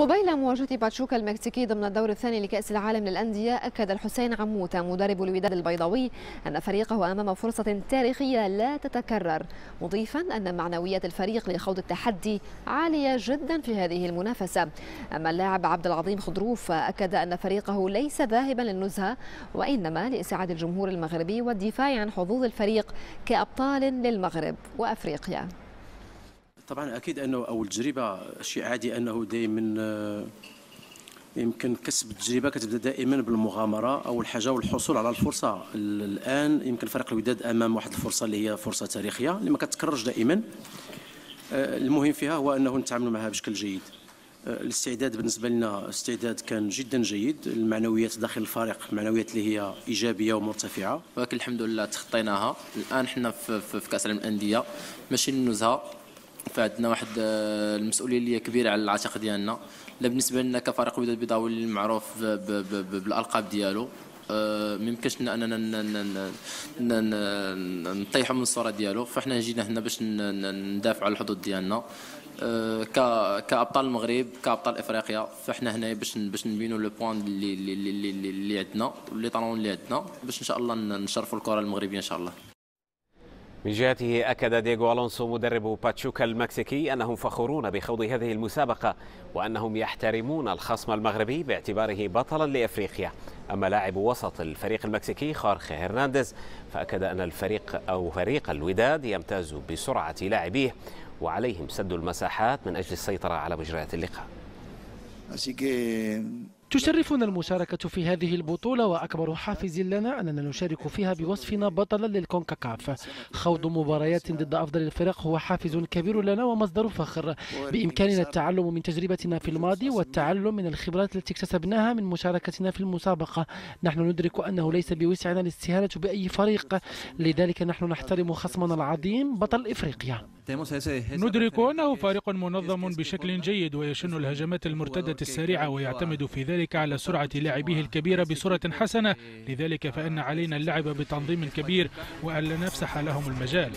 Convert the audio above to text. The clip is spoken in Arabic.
قبيل مواجهة باتشوكا المكسيكي ضمن الدور الثاني لكأس العالم للأندية أكد الحسين عموتة مدرب الوداد البيضاوي أن فريقه أمام فرصة تاريخية لا تتكرر مضيفا أن معنويات الفريق لخوض التحدي عالية جدا في هذه المنافسة. أما اللاعب عبد العظيم خضروف أكد أن فريقه ليس ذاهبا للنزهة وإنما لإسعاد الجمهور المغربي والدفاع عن حظوظ الفريق كأبطال للمغرب وأفريقيا. طبعا أكيد أنه اول تجربه شيء عادي أنه دائما آه، يمكن كسب التجربة كتبدا دائما بالمغامرة اول حاجة والحصول على الفرصة. الآن يمكن فريق الوداد أمام واحد الفرصة اللي هي فرصة تاريخية اللي ما كتكررش دائما. آه، المهم فيها هو أنه نتعاملوا معها بشكل جيد. آه، الاستعداد بالنسبة لنا استعداد كان جدا جيد. المعنويات داخل الفريق معنويات اللي هي إيجابية ومرتفعة. ولكن الحمد لله تخطيناها. الآن حنا في كأس العالم للأندية. ماشي النزهه فعندنا واحد آه، المسؤوليه اللي كبيرة على العاتق ديالنا. لا بالنسبة لنا كفريق الوداد البيضاوي المعروف بالألقاب ديالو. آه، ما يمكنش أننا نطيحوا من الصورة ديالو. فإحنا جينا هنا باش ندافعوا على الحدود ديالنا. آه، كأبطال المغرب كأبطال إفريقيا. فإحنا هنا باش باش نبينوا لو بوان اللي اللي اللي عندنا لي طالون اللي عندنا. باش إن شاء الله نشرفوا الكرة المغربية إن شاء الله. من جهته أكد ديغو ألونسو مدرب باتشوكا المكسيكي أنهم فخورون بخوض هذه المسابقة وأنهم يحترمون الخصم المغربي باعتباره بطلا لأفريقيا. أما لاعب وسط الفريق المكسيكي خارخي هرنانديز فأكد أن الفريق أو فريق الوداد يمتاز بسرعة لاعبيه وعليهم سد المساحات من أجل السيطرة على مجريات اللقاء. تشرفنا المشاركة في هذه البطولة وأكبر حافز لنا أننا نشارك فيها بوصفنا بطلا للكونكاكاف. خوض مباريات ضد أفضل الفرق هو حافز كبير لنا ومصدر فخر. بإمكاننا التعلم من تجربتنا في الماضي والتعلم من الخبرات التي اكتسبناها من مشاركتنا في المسابقة. نحن ندرك أنه ليس بوسعنا الاستهانة بأي فريق لذلك نحن نحترم خصمنا العظيم بطل إفريقيا. ندرك أنه فريق منظم بشكل جيد ويشن الهجمات المرتدة السريعة ويعتمد في ذلك على سرعة لاعبيه الكبيرة بصورة حسنة. لذلك فإن علينا اللعب بتنظيم كبير وألا نفسح لهم المجال.